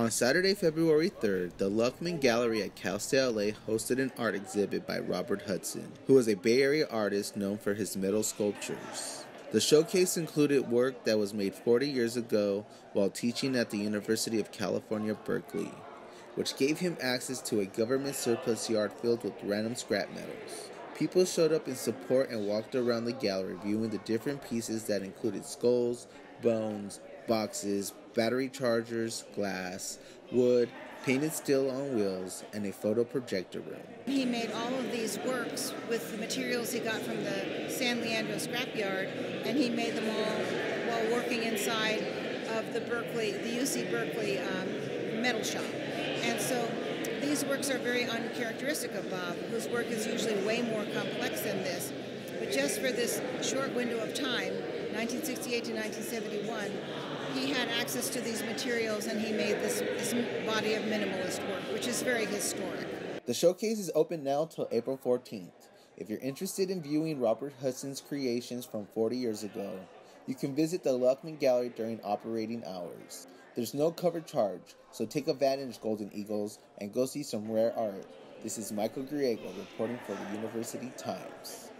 On Saturday, February 3rd, the Luckman Gallery at Cal State LA hosted an art exhibit by Robert Hudson, who is a Bay Area artist known for his metal sculptures. The showcase included work that was made 40 years ago while teaching at the University of California, Berkeley, which gave him access to a government surplus yard filled with random scrap metals. People showed up in support and walked around the gallery viewing the different pieces that included skulls, bones, boxes, battery chargers, glass, wood, painted steel on wheels, and a photo projector room. He made all of these works with the materials he got from the San Leandro scrapyard, and he made them all while working inside of the Berkeley, the UC Berkeley um, metal shop. And so these works are very uncharacteristic of Bob, whose work is usually way more complex than this. But just for this short window of time, 1968 to 1971, he had access to these materials and he made this, this body of minimalist work, which is very historic. The showcase is open now till April 14th. If you're interested in viewing Robert Hudson's creations from 40 years ago, you can visit the Luckman Gallery during operating hours. There's no cover charge, so take advantage, Golden Eagles, and go see some rare art. This is Michael Griego reporting for the University Times.